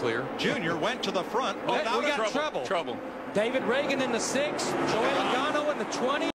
clear. Junior went to the front. Oh, now we got trouble. trouble. David Ragan in the six. Joey Logano in the 20.